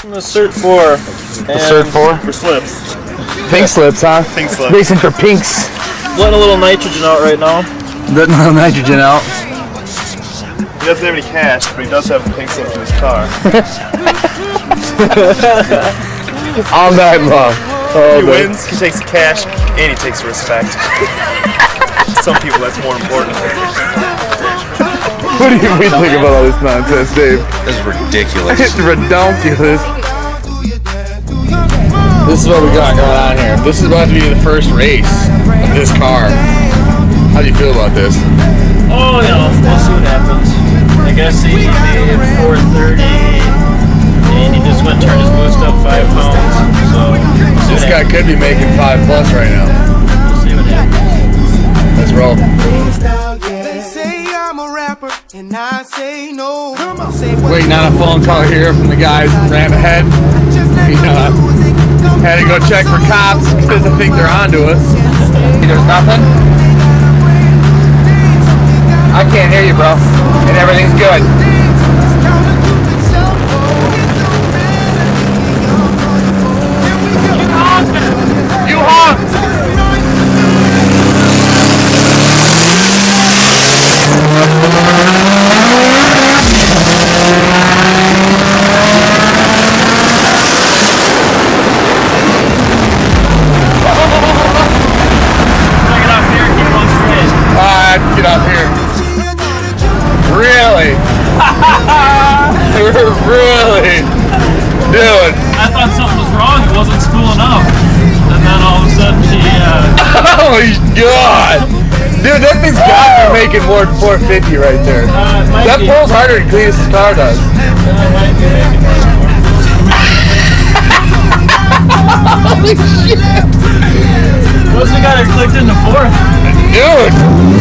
The SRT 4. The SRT 4? For slips. Pink slips, huh? Pink slips. Racing for pinks. Letting a little nitrogen out right now. Letting a little nitrogen out. He doesn't have any cash, but he does have a pink slip in his car. All night long. Oh, he man. wins, he takes the cash, and he takes the respect. Some people, that's more important. What do you we think about all this nonsense, Dave? This is ridiculous. It's redonkulous. This is what we got going on here. This is about to be the first race of this car. How do you feel about this? Oh, you know, we'll see what happens. I guess he made 430, and he just went and turned his boost up five pounds. So, This guy happens. could be making five plus right now. And I say no. Say what Waiting on a phone call here from the guys that ran ahead. just let You know, music come Had to go check for cops because I think they're onto us. There's nothing? I can't hear you, bro. And everything's good. Get up here. Really? really? Dude. I thought something was wrong. It wasn't school enough. And then all of a sudden she, uh, Oh my god! Dude, that thing's got to be making more than 450 right there. uh, That be, pulls harder than Cletus's car does. might be making more. Holy shit! Once we got her clicked into fourth. Dude!